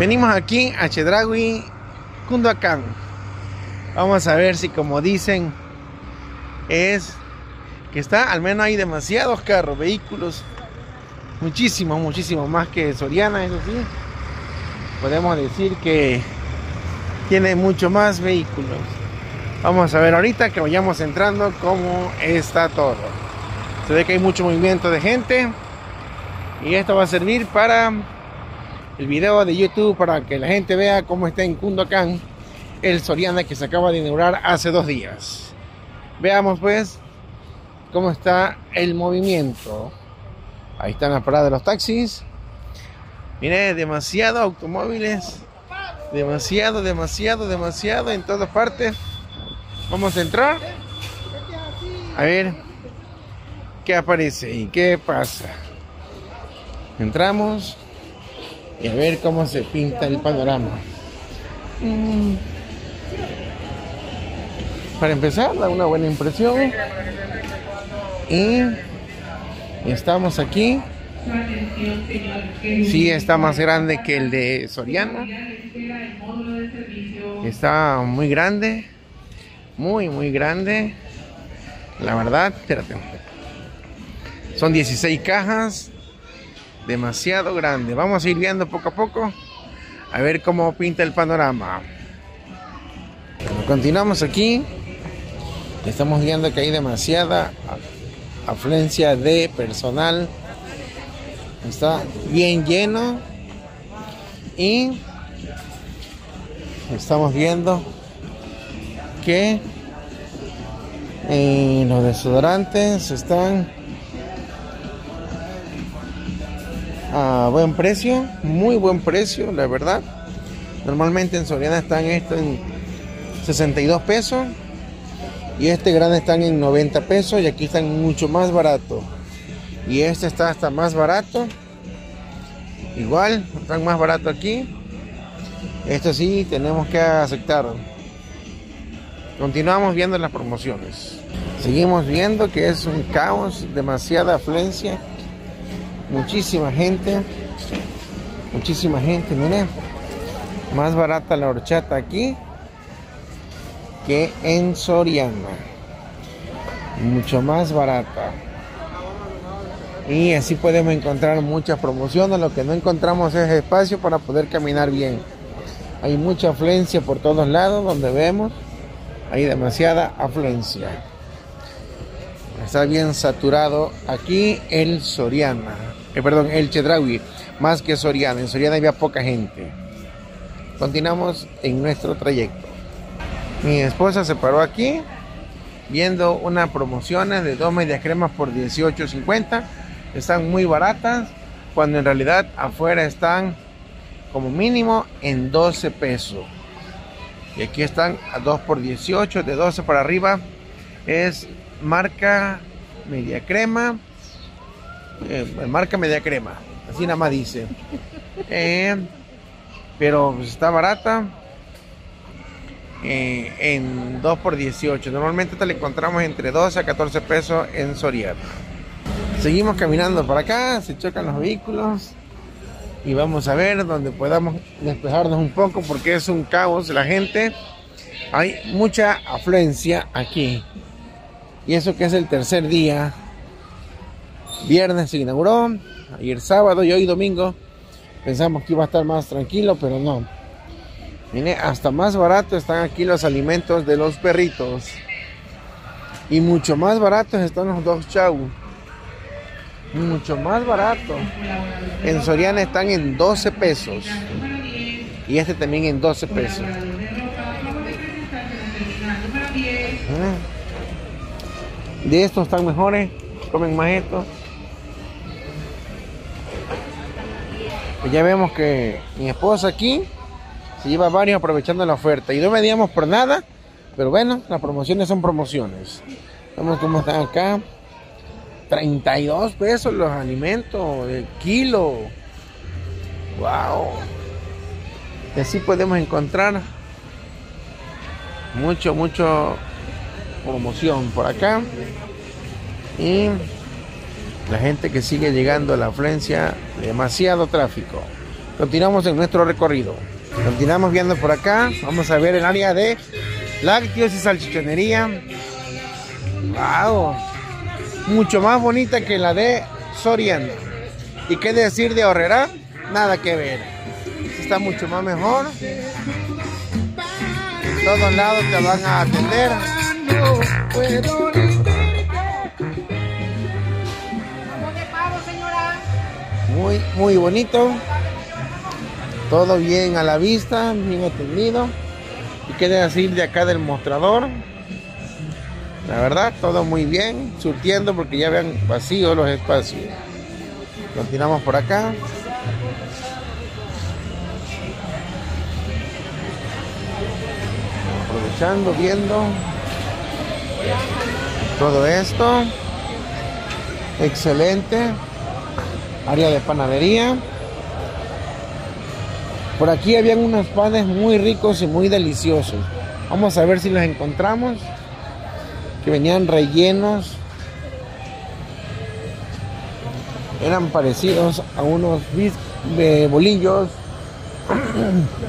Venimos aquí a Chedragui, Cunduacán. Vamos a ver si como dicen es que está, al menos hay demasiados carros, vehículos, muchísimos, muchísimos más que Soriana, eso sí. Podemos decir que tiene mucho más vehículos. Vamos a ver ahorita que vayamos entrando cómo está todo. Se ve que hay mucho movimiento de gente y esto va a servir para el video de YouTube para que la gente vea cómo está en Cunduacán el Soriana que se acaba de inaugurar hace dos días. Veamos pues cómo está el movimiento. Ahí están las paradas de los taxis. Mire, demasiado automóviles. Demasiado, demasiado, demasiado en todas partes. Vamos a entrar. A ver qué aparece y qué pasa. Entramos y a ver cómo se pinta el panorama. Mm. Para empezar, da una buena impresión. Y estamos aquí. Sí, está más grande que el de Soriana. Está muy grande. Muy, muy grande. La verdad. Son 16 cajas. Demasiado grande. Vamos a ir viendo poco a poco. A ver cómo pinta el panorama. continuamos aquí. Estamos viendo que hay demasiada afluencia de personal. Está bien lleno. Y estamos viendo que eh, los desodorantes están buen precio, muy buen precio, la verdad. Normalmente en Soriana están esto en 62 pesos y este grande están en 90 pesos y aquí están mucho más barato. Y este está hasta más barato. Igual, están más barato aquí. Esto sí, tenemos que aceptar. Continuamos viendo las promociones. Seguimos viendo que es un caos, demasiada afluencia, muchísima gente, muchísima gente, miren, más barata la horchata aquí que en Soriana. Mucho más barata. Y así podemos encontrar muchas promociones. Lo que no encontramos es espacio para poder caminar bien. Hay mucha afluencia por todos lados donde vemos. Hay demasiada afluencia. Está bien saturado aquí el Soriana. Eh, perdón, el Chedraui. Más que Soriana. En Soriana había poca gente. Continuamos en nuestro trayecto. Mi esposa se paró aquí viendo unas promociones de dos medias cremas por 18.50. Están muy baratas cuando en realidad afuera están como mínimo en 12 pesos. Y aquí están a 2 por 18, de 12 para arriba es marca media crema. Eh, marca media crema, así nada más dice. Eh, pero pues, está barata. Eh, en 2 por 18 normalmente te la encontramos entre 12 a 14 pesos en Soriana. Seguimos caminando por acá se chocan los vehículos. Y vamos a ver donde podamos despejarnos un poco porque es un caos la gente. Hay mucha afluencia aquí. Y eso que es el tercer día viernes se inauguró ayer sábado y hoy domingo pensamos que iba a estar más tranquilo pero no Mire, hasta más barato están aquí los alimentos de los perritos. Y mucho más baratos están los dos chau. Mucho más barato. En Soriana están en 12 pesos. Y este también en 12 pesos. Ah. De estos están mejores. Comen más estos. Pues ya vemos que mi esposa aquí se lleva varios aprovechando la oferta. Y no veníamos por nada, pero bueno, las promociones son promociones. Vemos cómo están acá. 32 pesos los alimentos, el kilo. Wow. Y así podemos encontrar mucho, mucho promoción por acá. Y la gente que sigue llegando a la afluencia, demasiado tráfico. Continuamos en nuestro recorrido. Continuamos viendo por acá. Vamos a ver el área de lácteos y salchichonería. ¡Wow! Mucho más bonita que la de Soriana. ¿Y qué decir de Horrera? Nada que ver. Está mucho más mejor. Todos lados te van a atender. Muy, muy bonito. Todo bien a la vista, bien atendido. Y qué decir de acá del mostrador. La verdad, todo muy bien, surtiendo porque ya vean vacíos los espacios. Continuamos por acá. Aprovechando, viendo todo esto. Excelente. Área de panadería. Por aquí habían unos panes muy ricos y muy deliciosos. Vamos a ver si los encontramos. Que venían rellenos. Eran parecidos a unos de bolillos.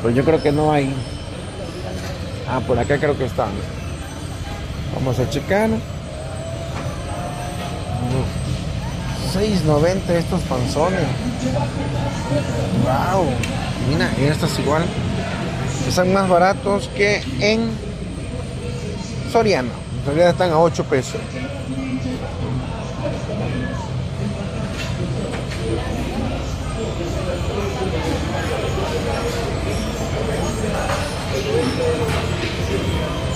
Pues yo creo que no hay. Ah, por acá creo que están. Vamos a checar. 6.90 estos panzones. Wow. Mira, estos igual. Están más baratos que en Soriano. En realidad están a 8 pesos.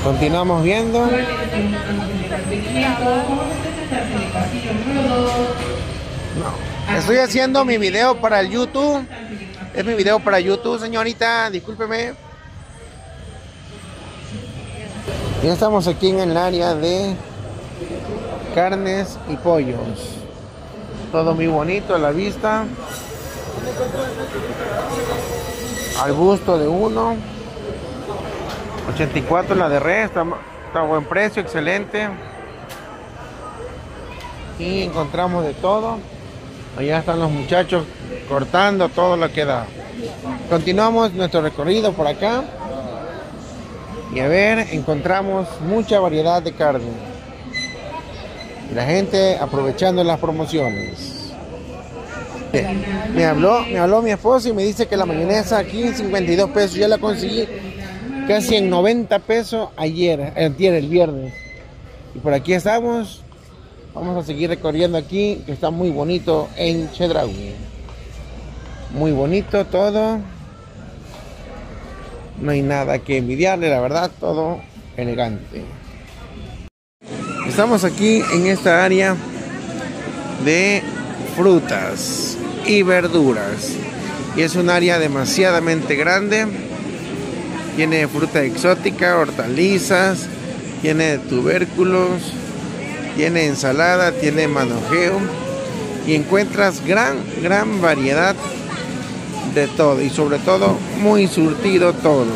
Continuamos viendo. No. Estoy haciendo mi video para el YouTube. Es mi video para YouTube, señorita. Discúlpeme. Ya estamos aquí en el área de carnes y pollos. Todo muy bonito a la vista. Al gusto de uno. 84 la de res, está, está a buen precio, excelente. Y encontramos de todo. Allá están los muchachos cortando todo lo que da. Continuamos nuestro recorrido por acá. Y a ver, encontramos mucha variedad de carne. La gente aprovechando las promociones. Me habló, me habló mi esposo y me dice que la mayonesa aquí en 52 pesos ya la conseguí casi en 90 pesos ayer, ayer el viernes. Y por aquí estamos. Vamos a seguir recorriendo aquí, que está muy bonito en Chedraui. Muy bonito todo. No hay nada que envidiarle, la verdad, todo elegante. Estamos aquí en esta área de frutas y verduras. Y es un área demasiadamente grande tiene fruta exótica, hortalizas, tiene tubérculos, tiene ensalada, tiene manojeo y encuentras gran, gran variedad de todo y sobre todo muy surtido todo.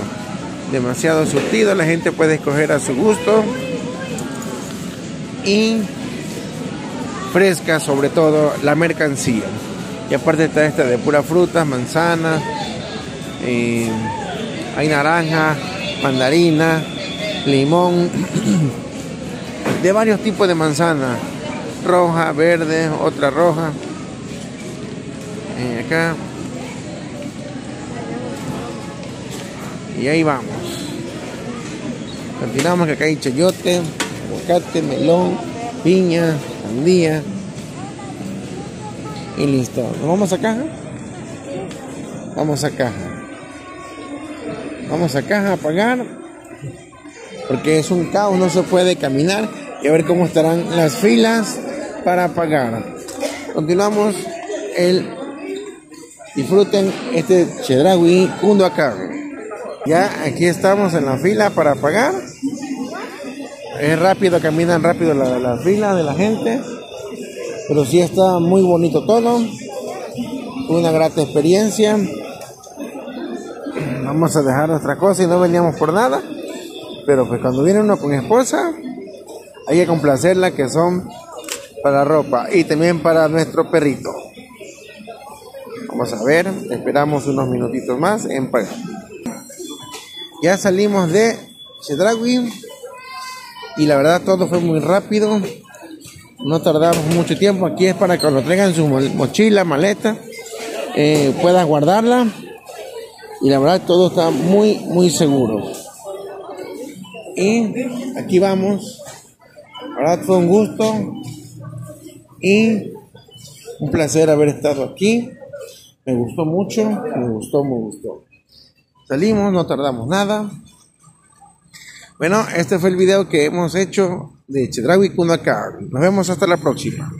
Demasiado surtido, la gente puede escoger a su gusto y fresca sobre todo la mercancía. Y aparte está esta de pura frutas, manzanas, eh, hay naranja, mandarina, limón, de varios tipos de manzana, roja, verde, otra roja. Y acá. Y ahí vamos. Continuamos que acá hay chayote, aguacate, melón, piña, sandía. Y listo. ¿Nos vamos a caja? Vamos a caja. Vamos a caja a pagar. Porque es un caos, no se puede caminar. Y a ver cómo estarán las filas para pagar. Continuamos el disfruten este Chedraui acá. Ya aquí estamos en la fila para pagar. Es rápido, caminan rápido la, la fila de la gente. Pero sí está muy bonito todo. Una grata experiencia vamos a dejar nuestra cosa y no veníamos por nada. Pero pues cuando viene uno con esposa, hay que complacerla que son para ropa y también para nuestro perrito. Vamos a ver, esperamos unos minutitos más en pagar. Ya salimos de Chedragui y la verdad todo fue muy rápido. No tardamos mucho tiempo. Aquí es para que cuando traigan su mochila, maleta, eh, puedan guardarla. Y la verdad todo está muy, muy seguro. Y aquí vamos. Verdad fue un gusto y un placer haber estado aquí. Me gustó mucho, me gustó, me gustó. Salimos, no tardamos nada. Bueno, este fue el video que hemos hecho de Chedraui Kundacar. Nos vemos hasta la próxima.